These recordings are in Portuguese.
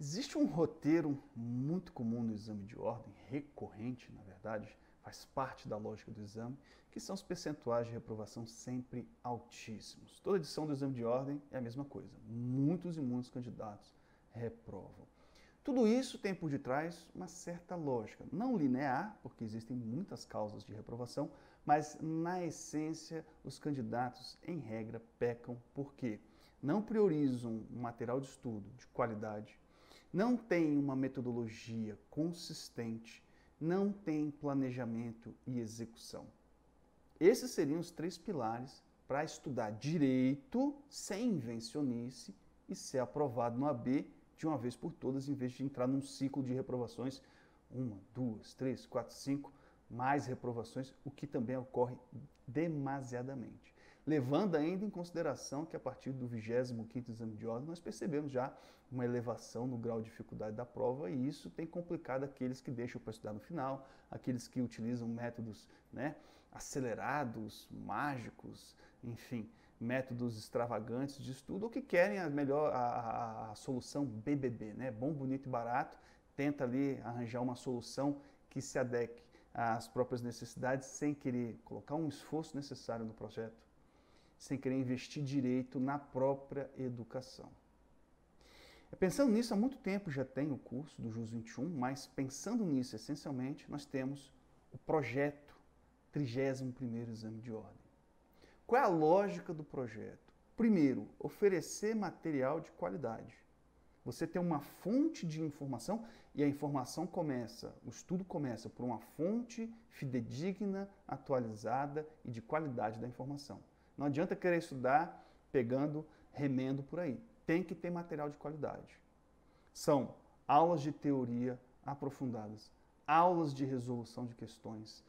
Existe um roteiro muito comum no exame de ordem, recorrente, na verdade, faz parte da lógica do exame, que são os percentuais de reprovação sempre altíssimos. Toda edição do exame de ordem é a mesma coisa. Muitos e muitos candidatos reprovam. Tudo isso tem por detrás uma certa lógica, não linear, porque existem muitas causas de reprovação, mas na essência os candidatos, em regra, pecam porque não priorizam um material de estudo de qualidade, não têm uma metodologia consistente, não têm planejamento e execução. Esses seriam os três pilares para estudar direito sem invencionice e ser aprovado no AB de uma vez por todas, em vez de entrar num ciclo de reprovações, uma, duas, três, quatro, cinco, mais reprovações, o que também ocorre demasiadamente. Levando ainda em consideração que a partir do 25º exame de ordem nós percebemos já uma elevação no grau de dificuldade da prova e isso tem complicado aqueles que deixam para estudar no final, aqueles que utilizam métodos né, acelerados, mágicos, enfim, métodos extravagantes de estudo ou que querem a melhor a, a, a solução BBB, né, bom, bonito e barato, tenta ali arranjar uma solução que se adeque às próprias necessidades sem querer colocar um esforço necessário no projeto sem querer investir direito na própria educação. Pensando nisso, há muito tempo já tem o curso do JUS 21, mas pensando nisso essencialmente, nós temos o projeto 31º Exame de Ordem. Qual é a lógica do projeto? Primeiro, oferecer material de qualidade. Você tem uma fonte de informação e a informação começa, o estudo começa por uma fonte fidedigna, atualizada e de qualidade da informação. Não adianta querer estudar pegando remendo por aí. Tem que ter material de qualidade. São aulas de teoria aprofundadas, aulas de resolução de questões,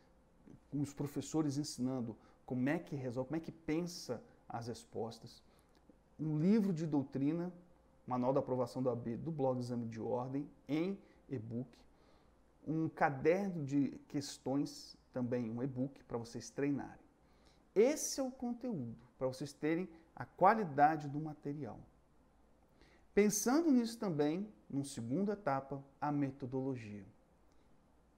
com os professores ensinando como é que resolve, como é que pensa as respostas, um livro de doutrina, manual da aprovação do AB do blog Exame de Ordem em e-book, um caderno de questões, também um e-book para vocês treinarem. Esse é o conteúdo, para vocês terem a qualidade do material. Pensando nisso também, numa segunda etapa, a metodologia.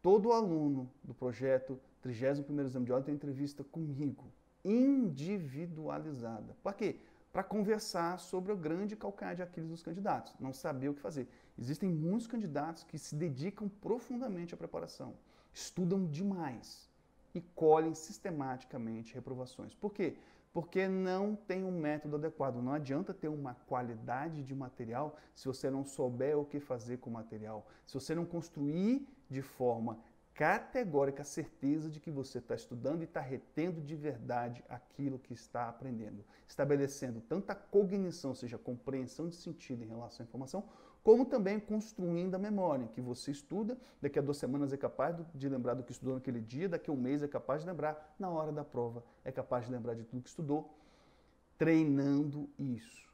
Todo aluno do projeto 31º Exame de Ordem tem entrevista comigo, individualizada. Para quê? Para conversar sobre o grande calcanhar de Aquiles dos candidatos, não saber o que fazer. Existem muitos candidatos que se dedicam profundamente à preparação, estudam demais, e colhem sistematicamente reprovações. Por quê? Porque não tem um método adequado. Não adianta ter uma qualidade de material se você não souber o que fazer com o material. Se você não construir de forma categórica a certeza de que você está estudando e está retendo de verdade aquilo que está aprendendo. Estabelecendo tanta cognição, ou seja, compreensão de sentido em relação à informação, como também construindo a memória, que você estuda, daqui a duas semanas é capaz de lembrar do que estudou naquele dia, daqui a um mês é capaz de lembrar, na hora da prova é capaz de lembrar de tudo que estudou, treinando isso.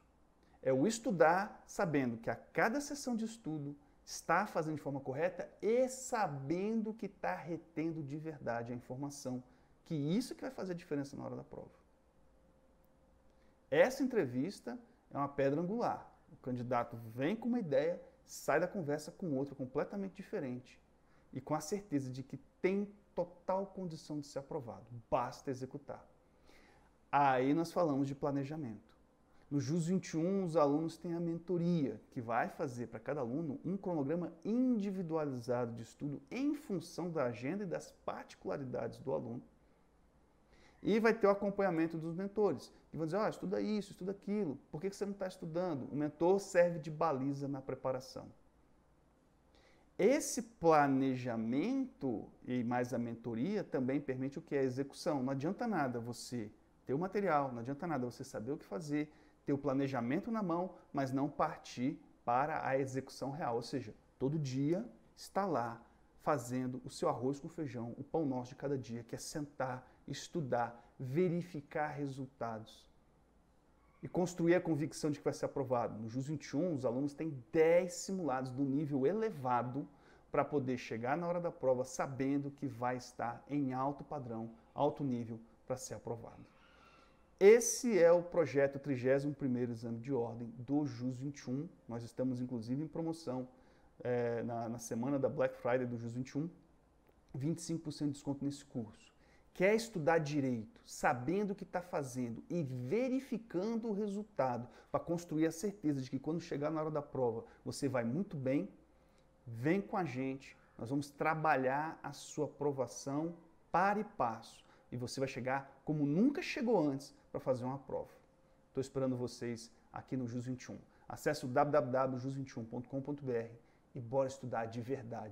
É o estudar sabendo que a cada sessão de estudo está fazendo de forma correta e sabendo que está retendo de verdade a informação, que isso que vai fazer a diferença na hora da prova. Essa entrevista é uma pedra angular. O candidato vem com uma ideia, sai da conversa com outra completamente diferente e com a certeza de que tem total condição de ser aprovado. Basta executar. Aí nós falamos de planejamento. No JUS 21, os alunos têm a mentoria, que vai fazer para cada aluno um cronograma individualizado de estudo em função da agenda e das particularidades do aluno e vai ter o acompanhamento dos mentores, que vão dizer, oh, estuda isso, estuda aquilo, por que você não está estudando? O mentor serve de baliza na preparação. Esse planejamento e mais a mentoria também permite o que? A execução. Não adianta nada você ter o material, não adianta nada você saber o que fazer, ter o planejamento na mão, mas não partir para a execução real. Ou seja, todo dia está lá fazendo o seu arroz com feijão, o pão nosso de cada dia, que é sentar estudar, verificar resultados e construir a convicção de que vai ser aprovado. No JUS 21, os alunos têm 10 simulados do nível elevado para poder chegar na hora da prova sabendo que vai estar em alto padrão, alto nível para ser aprovado. esse é o projeto 31º Exame de Ordem do JUS 21. Nós estamos, inclusive, em promoção é, na, na semana da Black Friday do JUS 21. 25% de desconto nesse curso. Quer estudar direito, sabendo o que está fazendo e verificando o resultado para construir a certeza de que quando chegar na hora da prova você vai muito bem? Vem com a gente, nós vamos trabalhar a sua aprovação para e passo e você vai chegar como nunca chegou antes para fazer uma prova. Estou esperando vocês aqui no JUS 21. Acesse o www.jus21.com.br e bora estudar de verdade.